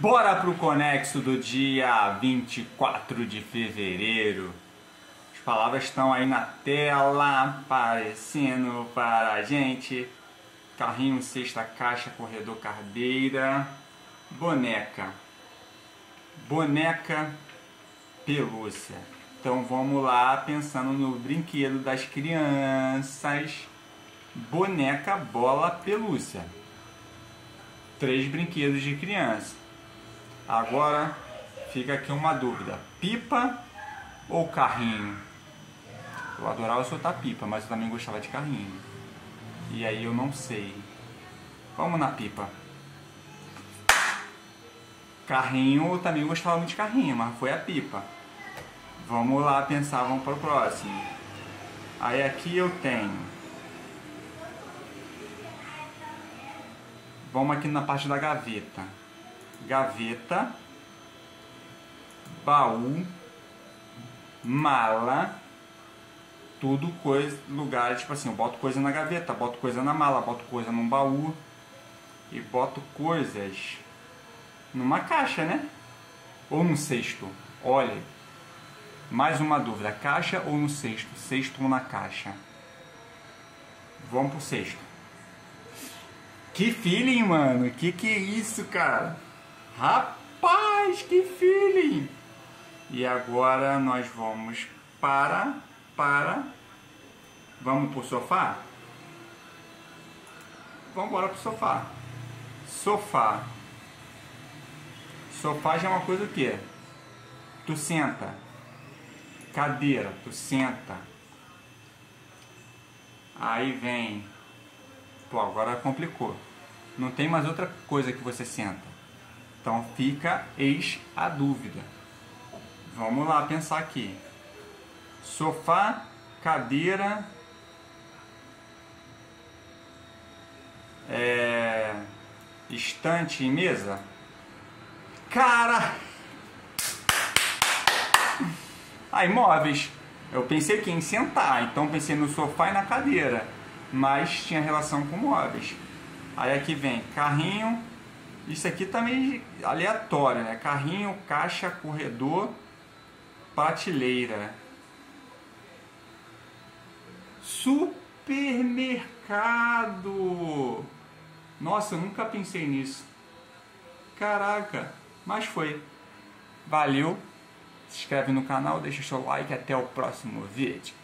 Bora pro conexo do dia 24 de fevereiro. As palavras estão aí na tela, aparecendo para a gente. Carrinho, sexta caixa, corredor, cardeira, boneca. Boneca, pelúcia. Então vamos lá, pensando no brinquedo das crianças. Boneca, bola, pelúcia. Três brinquedos de criança. Agora fica aqui uma dúvida: pipa ou carrinho? Eu adorava soltar pipa, mas eu também gostava de carrinho. E aí eu não sei. Vamos na pipa. Carrinho, eu também gostava muito de carrinho, mas foi a pipa. Vamos lá pensar, vamos para o próximo. Aí aqui eu tenho. Vamos aqui na parte da gaveta gaveta, baú, mala, tudo coisa, lugar, tipo assim, eu boto coisa na gaveta, boto coisa na mala, boto coisa num baú e boto coisas numa caixa, né? Ou no cesto. Olha, mais uma dúvida, caixa ou no cesto? Cesto ou na caixa? Vamos pro cesto. Que feeling, mano. Que que é isso, cara? Rapaz, que feeling! E agora nós vamos para, para, vamos pro sofá? Vamos embora pro sofá. Sofá. Sofá já é uma coisa o quê? Tu senta. Cadeira, tu senta. Aí vem. Pô, agora complicou. Não tem mais outra coisa que você senta. Então fica eis a dúvida. Vamos lá pensar aqui. Sofá, cadeira, é, estante e mesa. Cara! Aí, móveis. Eu pensei aqui em sentar, então pensei no sofá e na cadeira, mas tinha relação com móveis. Aí aqui vem carrinho, isso aqui tá aleatório, né? Carrinho, caixa, corredor, prateleira. Supermercado! Nossa, eu nunca pensei nisso. Caraca, mas foi. Valeu. Se inscreve no canal, deixa o seu like. Até o próximo vídeo.